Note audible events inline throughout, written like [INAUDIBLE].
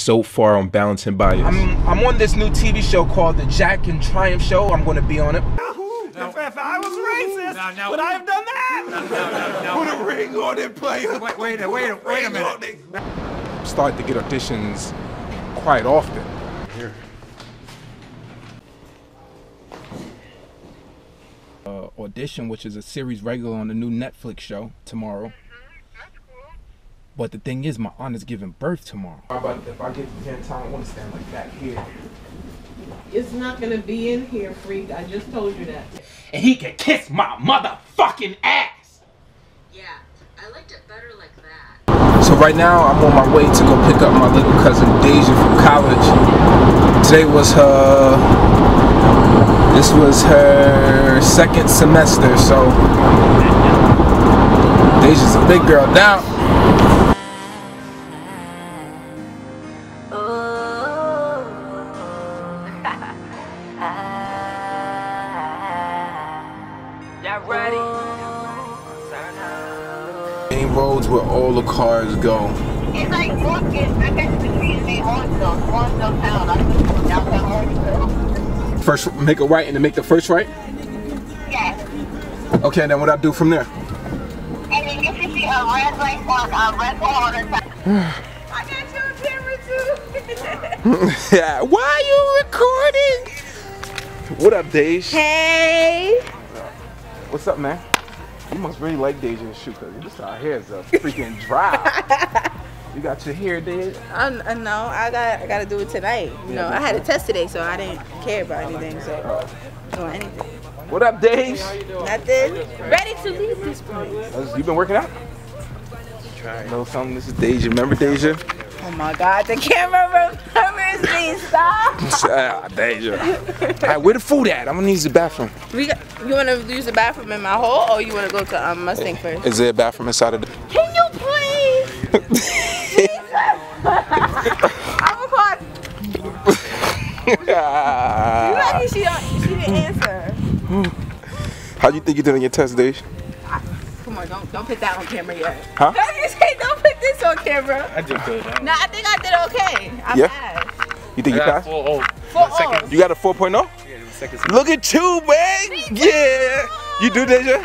so far on Balancing Byas. I'm, I'm on this new TV show called The Jack and Triumph Show. I'm going to be on it. If, if I was racist, would I have done that? Put a ring on it, player. Wait, wait, wait, wait, wait a minute. Start to get auditions quite often. Uh, audition, which is a series regular on the new Netflix show tomorrow. But the thing is, my aunt is giving birth tomorrow. How about if I get to 10 time, I want to stand like that here. It's not gonna be in here, freak. I just told you that. And he can kiss my motherfucking ass! Yeah, I liked it better like that. So right now, I'm on my way to go pick up my little cousin Daisia from college. Today was her, this was her second semester, so Daisia's a big girl now. Y'all ready? Main roads where all the cars go. It's like walking. I got the community Hornsville, Hornsville town. I live in downtown Hornsville. First, make a right and then make the first right. Yes. Okay, then what I do from there? And then you should see a red light on uh, red pole on the side. [SIGHS] I got you on camera too. [LAUGHS] yeah, why are you recording? What up, Dej? Hey! What's up, man? You must really like Daisia's shoe because this our is a [LAUGHS] freaking dry. [LAUGHS] you got your hair did? I, I know. I got. I got to do it tonight. You know, I had a test today, so I didn't care about anything. So, uh, or anything. What up, Dej? Nothing. Ready to leave this place. You been working out? Try. Know something? This is Daisia. Remember Daisia? Oh my God! The camera [LAUGHS] remembers me. Stop. ah, Daisia. All right, where the food at? I'm gonna use the bathroom. We got, you want to use the bathroom in my hole, or you want to go to um, Mustang first? Is there a bathroom inside of the? Can you please? Jesus. I'm a You [LAUGHS] lucky she, don't- she didn't answer. How do you think you did on your test, Dej? Come on, don't don't put that on camera yet. Huh? Don't you say don't put this on camera. I just did that. No, I think I did okay. I Yeah? passed. You think you passed? Four, oh, For all. You got a 4.0? yeah, the second Look at you, man! Yeah! You do, Daisia?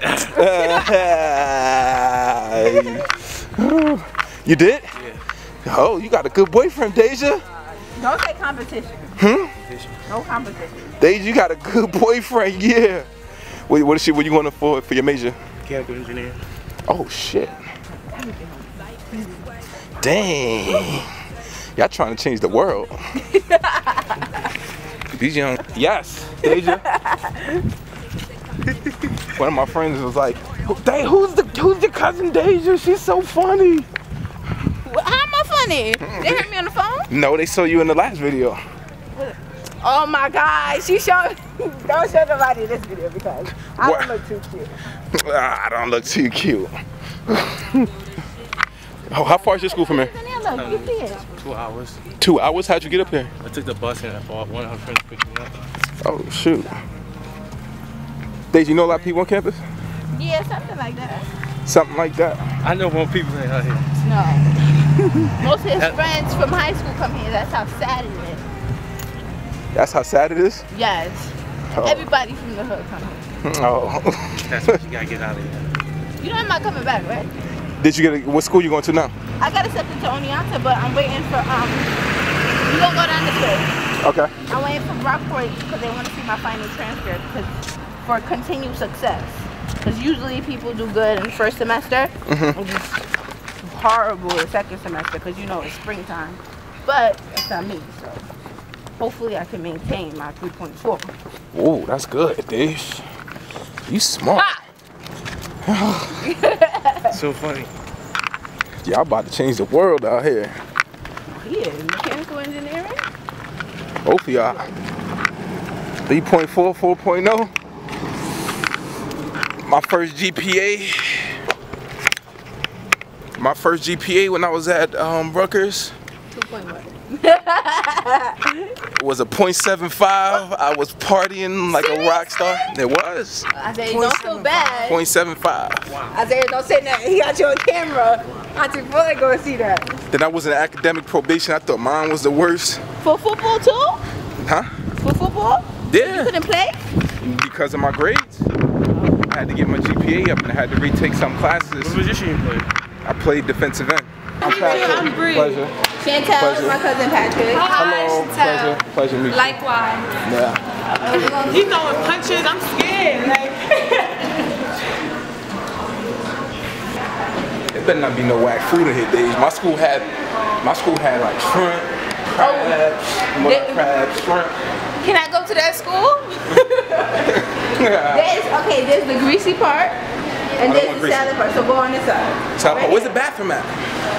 [LAUGHS] you did? Yeah. Oh, you got a good boyfriend, Daisia. Don't say competition. Hmm? No competition. Daisia, you got a good boyfriend, [LAUGHS] yeah. What, what is she? What you want for for your major? Chemical engineer. Oh shit! Dang! Y'all trying to change the world. [LAUGHS] These young. Yes, Daisia. [LAUGHS] One of my friends was like, "Hey, who's the who's your cousin Daisia? She's so funny." Well, How am I funny? Hmm. They heard me on the phone? No, they saw you in the last video. Oh my God! She showed. [LAUGHS] Don't show nobody this video because I What? don't look too cute. I don't look too cute. oh, how far is your school from here? Daniela, look, you see it. Two hours. Two hours. How'd you get up here? I took the bus and I bought one of her friends picked me up. Oh shoot. Daisia, you know a lot of people on campus? Yeah, something like that. Something like that. I know more people in out here. No. [LAUGHS] Most of his That- friends from high school come here. That's how sad it is. That's how sad it is. Yes. Oh. Everybody from the hood come here. [LAUGHS] Oh. That's what you gotta get out of here. You know I'm not coming back, right? Did you get a, what school you going to now? I got accepted to Oneonta, but I'm waiting for um. You gonna go down this way? Okay. I'm waiting for Brockport because they want to see my final transcript 'cause- for continued success. Because usually people do good in first semester Mm-hmm. and just horrible in second semester because you know it's springtime. But it's not me, so hopefully I can maintain my 3.4. Oh, that's good, Dish. You smart. [SIGHS] So funny. Y'all about to change the world out here. Yeah, mechanical engineering. Both of y'all. 3.4, 4.0. My first GPA. My first GPA when I was at um, Rutgers 2.1. [LAUGHS] was a .75. I was partying like a rock star. It was. Isaiah, don't feel bad. .75. I said, don't say nothing. He got you on camera. Auntie Paula go see that. Then I was in academic probation. I thought mine was the worst. For football too? Huh? For football? Yeah. You couldn't play? Because of my grades. I had to get my GPA up and I had to retake some classes. What position you play? I played defensive end. I'm I'm Bree. Pleasure. Chantel Pleasure. is my cousin Patrick. Hello. Pleasure. Pleasure meeting you. Likewise. Yeah. He throwing punches. I'm scared. Like, [LAUGHS] It better not be no whack food in here days. My school had, my school had like shrimp, crabs, mud They- crabs, shrimp. Can I go to that school? [LAUGHS] There's okay, there's the greasy part and there's the greasy. salad part. So go on this side. So, Right where's the bathroom at?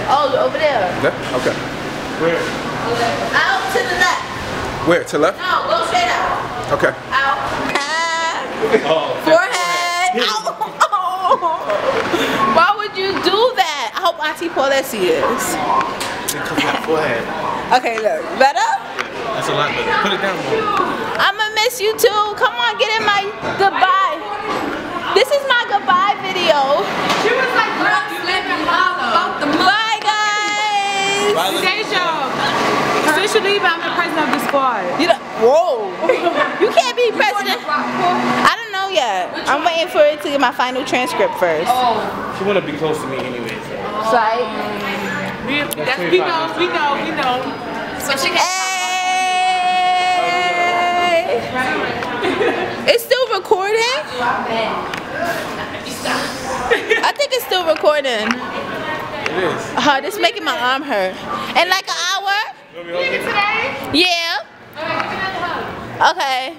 Oh, over there. Yeah? Okay. Where? Out to the left. Where? To left? No, go straight out. Okay. Out. Ah. Forehead. Ow. Why would you do that? I hope Auntie Paulette see this. Forehead. Okay, look. Better? That's a lot better. Put it down more. I'ma miss you too. Come on, get in my goodbye. This is my goodbye video. she was like, girl, you live in about the month. Bye, guys. Daisia, since you leave, I'm the president of the squad. You know, whoa. You can't be president. I don't know yet. I'm waiting for it to get my final transcript first. Oh. She wanna be close to me anyway. So. So I, We, that's, we know, we know, we know. So she hey. It's still recording? I think it's still recording. It is. Oh, this making my arm hurt. In like an hour? Yeah. Okay.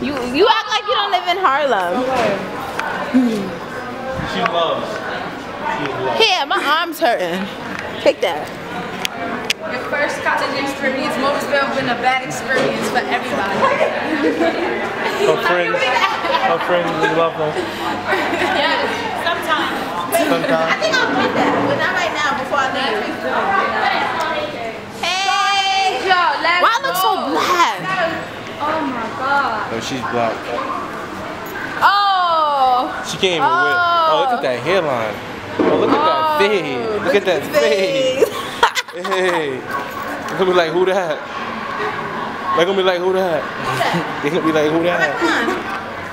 You you act like you don't live in Harlem. She loves. She loves. Here, my arm's hurting. Take that. Your first college experience most have been a bad experience for everybody. Her friends. Her friends love her. yes, sometimes. Sometimes. I think I'll put that, but not right now before I leave. Hey! Yo, let's Why I look so black? Oh my god. No, she's black. Oh! She can't even wear. Oh, look at that hairline. Oh, look at that fade. Look at that fade. Hey. They're gonna be like, who that? They're gonna be like, who that? They're gonna be like, who that?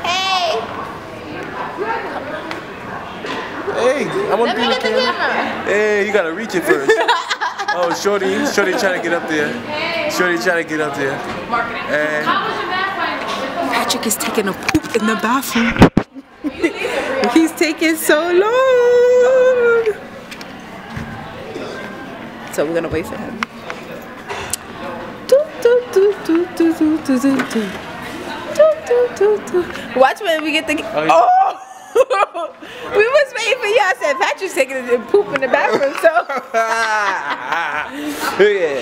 Hey! Hey, I wanna be me in the get camera. camera. Hey, you gotta reach it first. [LAUGHS] Oh, Shorty, Shorty trying to get up there. Shorty trying to get up there. And Patrick is taking a poop in the bathroom. [LAUGHS] He's taking so long. So we're gonna wait for him. Watch when we get the. Oh! oh! [LAUGHS] We was waiting for you. I said Patrick's taking a poop in the bathroom, so. [LAUGHS] yeah.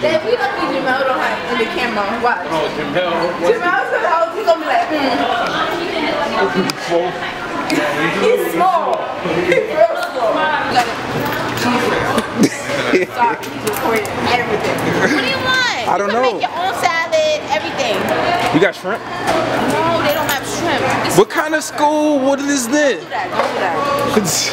Dad, we lucky Jamel don't have the camera. Watch. Oh, Jamel. Jamel's the host. He's gonna be like, mm. He's small. He's small. [LAUGHS] Sorry, everything. What do you want? I don't you can know. make your own salad, everything. You got shrimp? No, they don't have shrimp. This What kind of school? What is this? do that, don't do that.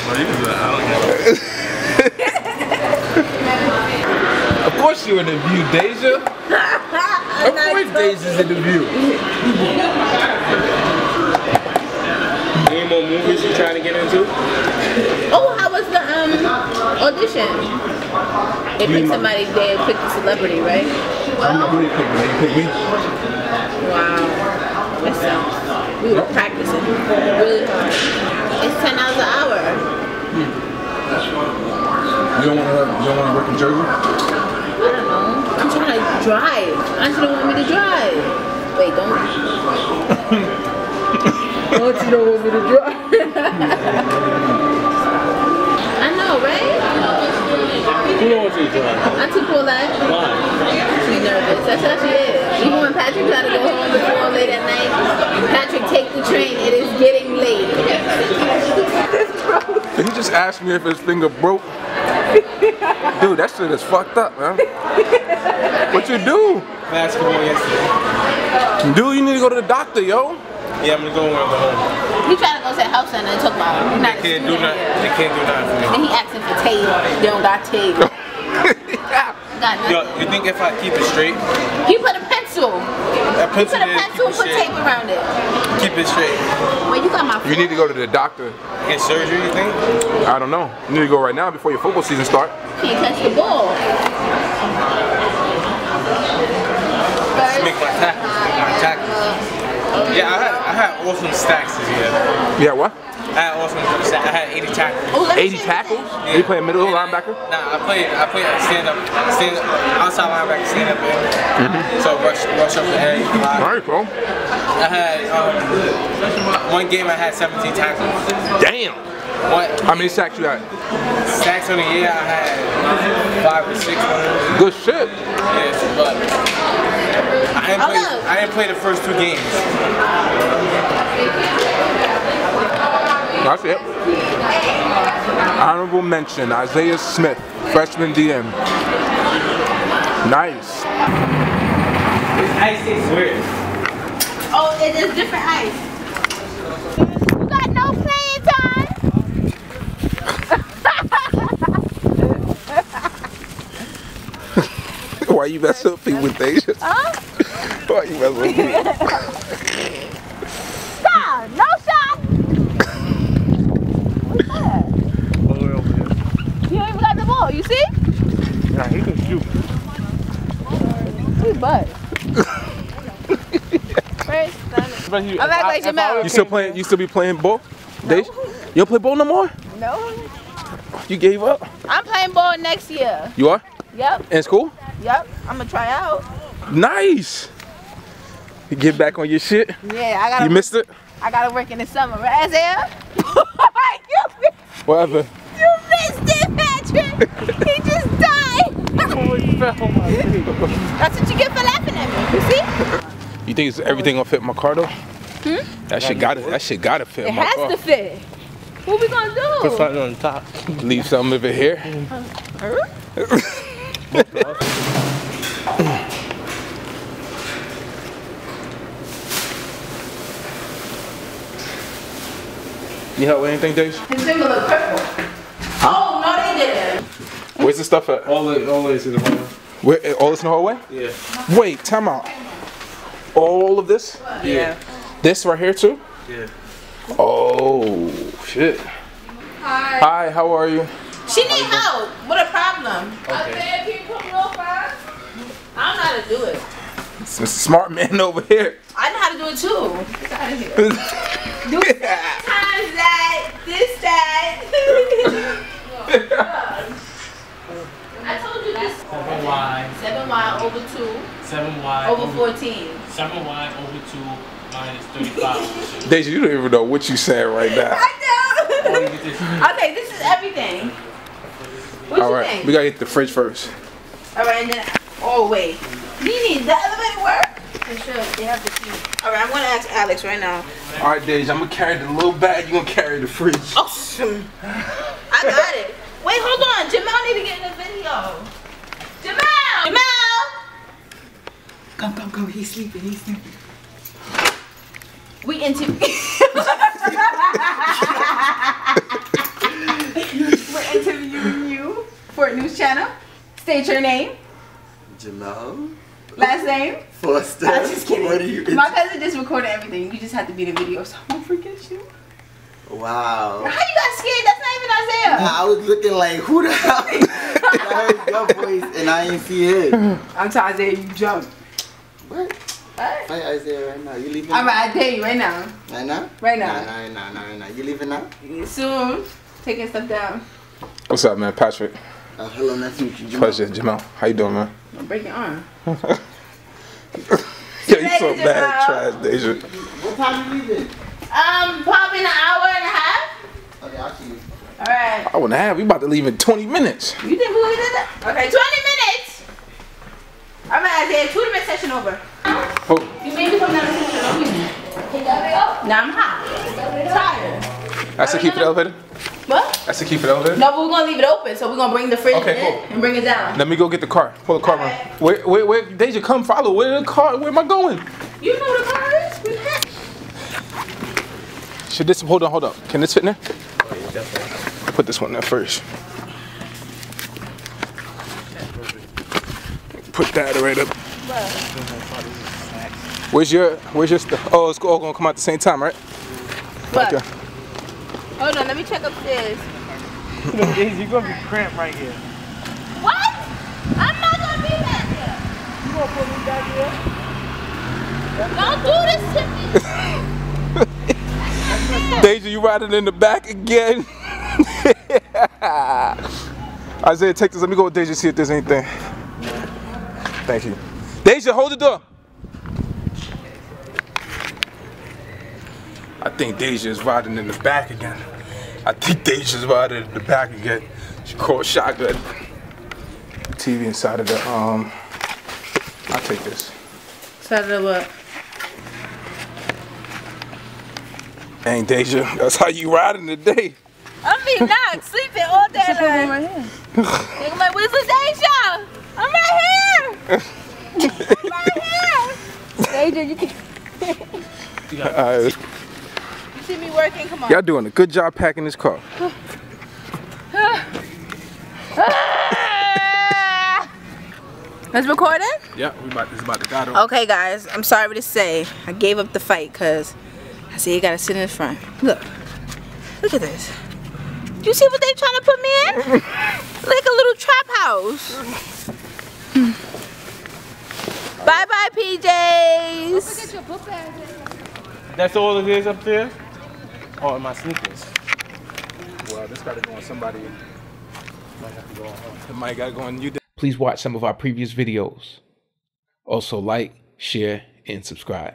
of course you're in the view, Daisia. [LAUGHS] Of course Daisia's in the view. Any more movies you trying to get into? Oh, how was the um audition? They picked somebody, they picked a celebrity, right? I'm not really picking. They pick me. Wow. That sucks. We were practicing really hard. It's ten dollars an hour. You don't want to. You don't want to work in Jersey? I don't know. I'm trying to drive. Auntie don't want me to drive. Wait, don't. [LAUGHS] Auntie don't want me to drive. I know, right? Who don't want you to drive? Auntie Paulette. Why? She's nervous. That's how she is. Even when Patrick tried to go home before late at night, Patrick, take the train. It is getting late. He just asked me if his finger broke. [LAUGHS] Dude, that shit is fucked up, man. What you do? Basketball yesterday. Dude, you need to go to the doctor, yo. Yeah, I'm gonna go when I go home. He tried to go to the health center and talk about it. He's not They can't do student nothing. here. They can't do nothing for me. And he asking for tape. They don't got tape. [LAUGHS] got Yo, you think if I keep it straight, He put a pencil. I He put put a pencil and put tape around it. Keep it straight. Wait, you got my You need to go to the doctor. Get surgery, you think? I don't know. You need to go right now before your football season start. Can't catch the ball. Just make my tackles. Make my tackles. Yeah, I had I had awesome stacks this year. Yeah, what? I had awesome stacks. I had 80 tackles. Oh, let me 80 see. tackles? You playing middle linebacker? Nah, I played I played at stand up stand outside linebacker stand up in. So rush rush up the head. All line. bro. I had um, one game I had 17 tackles. Damn. What? How many sacks you got? sacks on the year I had five or six. Good shit. Yes, but I didn't play. I didn't play the first two games. That's it. Honorable mention, Isaiah Smith, freshman DM. Nice. Ice is weird. Oh, it is different ice. You got no playing time? Why you messing with me with Daisia? Huh? Why you messing with [LAUGHS] [LAUGHS] me? Stop! No shot! What's that? You don't even got the ball, you see? Nah, he can shoot. We butt. First, I'm back like Jamel. You still playing? You still be playing ball? Daisia? You don't play ball no more? No. You gave up? I'm playing ball next year. You are? Yep, In school? Yep. I'm gonna try out. Nice. You get back on your shit? Yeah, I gotta. You missed it? I gotta work in the summer, right, Isaiah? [LAUGHS] you, Whatever. you missed it, Patrick. he just died. Oh my God. That's what you get for laughing at me. You see? You think it's everything gonna fit my car though? That shit gotta that shit gotta fit Hmm? It my has to fit. What we gonna do? Put something on the top. Leave some of it here. [LAUGHS] You help with anything, Dave? His finger look purple. Oh no, they didn't. Where's the stuff at? All the all the way to the home. Where, all this in the hallway? Yeah. Wait, time out. All of this? Yeah. This right here too? Yeah. Oh shit. Hi. Hi, how are you? She need help. What a problem. Isaiah, can you put me on fast? I don't know how to do it. It's a smart man [LAUGHS] over here. I know how to do it too. Get out of here. [LAUGHS] Do times that, this that. I told you this. 7y, 7y over 2 7y, over 14. 7y over 2 minus 35. [LAUGHS] Daisia, you don't even know what you saying right now. I Or know. you get this. okay, this is everything. What All you right, think? we gotta hit the fridge first. All right, and then, oh wait. Nene, the elevator work? For sure, they have to see. All right, I'm gonna ask Alex right now. All right, Daisia, I'm gonna carry the little bag. You gonna carry the fridge. Oh, shoot. I got it. Wait, hold on. Jamal need to get in the video. Jamal! Jamal! Come, come, come. He's sleeping. He's sleeping. We interview. [LAUGHS] We're interviewing you for a news channel. State your name, Jamal last name. Foster. I'm just kidding. What are you? My cousin just recorded everything. You just had to be in the video, so I won't forget you. Wow. How you got scared? That's not even Isaiah. I was looking like, who the hell? [LAUGHS] I heard your voice and I ain't see it. I'm telling Isaiah you jump. What? Alright, Hi Isaiah right now. You leaving? i'm dare you right now. Right now? Right now. Nah, nah, nah, nah, right now. You leaving now? Soon. Taking stuff down. What's up, man? Patrick. Uh, hello, nice to meet you. Jamal. Pleasure, Jamal. How you doing, man? Don't break your arm. [LAUGHS] Yeah, you so bad at trash, Daisia. What time you leaving? Um, probably an hour and a half. Okay, I'll see you. All right. I wouldn't have. We about to leave in 20 minutes. You think we did that? Okay, 20 minutes. I'm gonna Isaiah, 20 minute session over. Oh, You made me come down the session. Don't leave me. Now I'm hot. I'm keep that's the key for? What? That's the keep it the elevator? No, but we're gonna leave it open, so we're gonna bring the fridge Okay, in cool. and bring it down. Let me go get the car. Pull the car around. Where, where, where, Daisia, come follow. Where the car? Where am I going? You know the car is? We had- Should this hold on, hold up. Can this fit in there? Put this one there first. Put that right up. Where's your where's your stuff? Oh, it's all gonna come out at the same time, right? What? Okay. Hold on, let me check upstairs. [LAUGHS] You're gonna be cramped right here. What? I'm not gonna be back here. You gonna put me back here? Don't do this to me. [LAUGHS] Daisia, you riding in the back again? [LAUGHS] Isaiah, take this. Let me go with Daisia see if there's anything. Thank you. Daisia, hold the door. I think Daisia is riding in the back again. I think Daisia's riding in the back again. She caught shotgun. TV inside of the um. I'll take this. Saturday what? Dang, Daisia, that's how you riding today. I'm be knocked, sleeping all day long. Right here. I'm like, where's Daisia? I'm right here. [LAUGHS] I'm right here. Daisia, you can. Alright. You see me working? Come on. Y'all doing a good job packing this car. [LAUGHS] Let's record it? Yeah, we about this about to go. Okay, guys, I'm sorry to say, I gave up the fight because I said you gotta sit in the front. Look, look at this. Do you see what they're trying to put me in? [LAUGHS] like a little trap house. bye bye, PJs. That's all it is up there? Oh, and my sneakers. Well, this gotta go on somebody. Might have to go on. It might gotta go on you. Please watch some of our previous videos. Also like, share, and subscribe.